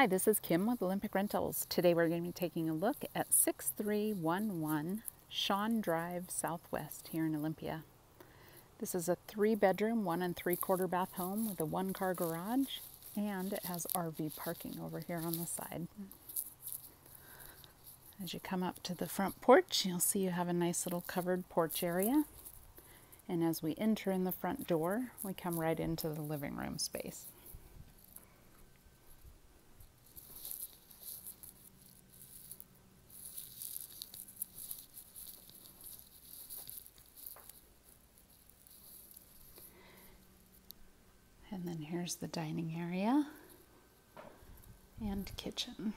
Hi, this is Kim with Olympic Rentals. Today we're going to be taking a look at 6311 Shawn Drive Southwest here in Olympia. This is a three bedroom, one and three quarter bath home with a one car garage and it has RV parking over here on the side. As you come up to the front porch, you'll see you have a nice little covered porch area. And as we enter in the front door, we come right into the living room space. And then here's the dining area and kitchen.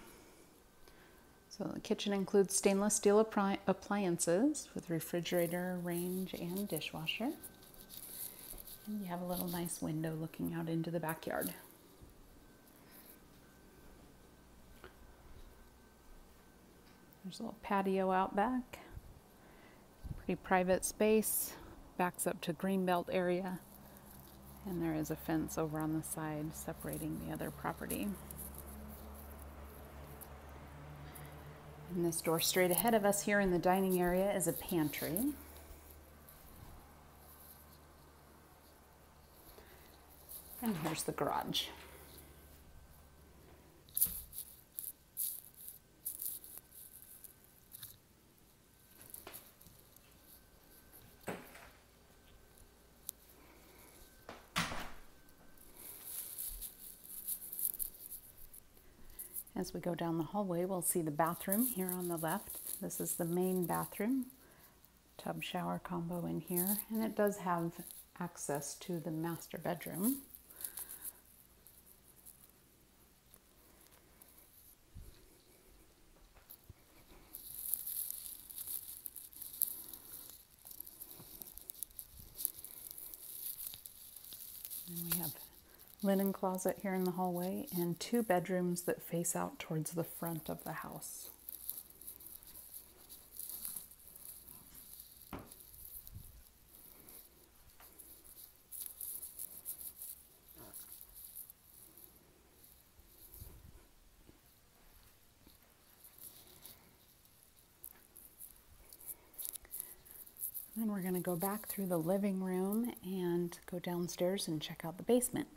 So the kitchen includes stainless steel appliances with refrigerator, range, and dishwasher. And you have a little nice window looking out into the backyard. There's a little patio out back. Pretty private space. Backs up to greenbelt area. And there is a fence over on the side separating the other property. And this door straight ahead of us here in the dining area is a pantry. And here's the garage. As we go down the hallway, we'll see the bathroom here on the left. This is the main bathroom, tub shower combo in here, and it does have access to the master bedroom. And we have linen closet here in the hallway, and two bedrooms that face out towards the front of the house. Then we're going to go back through the living room and go downstairs and check out the basement.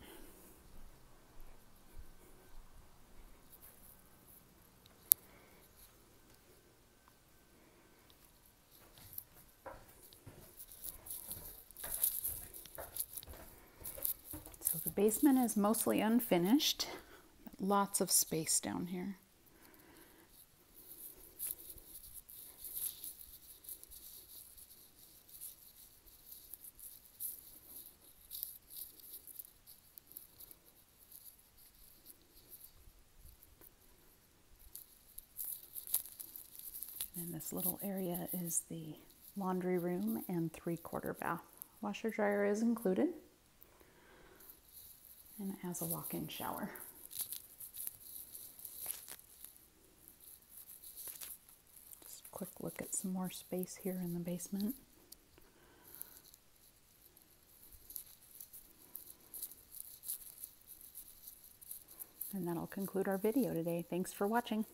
Basement is mostly unfinished, lots of space down here. And this little area is the laundry room and three quarter bath. Washer dryer is included and it has a walk-in shower. Just a quick look at some more space here in the basement. And that'll conclude our video today. Thanks for watching.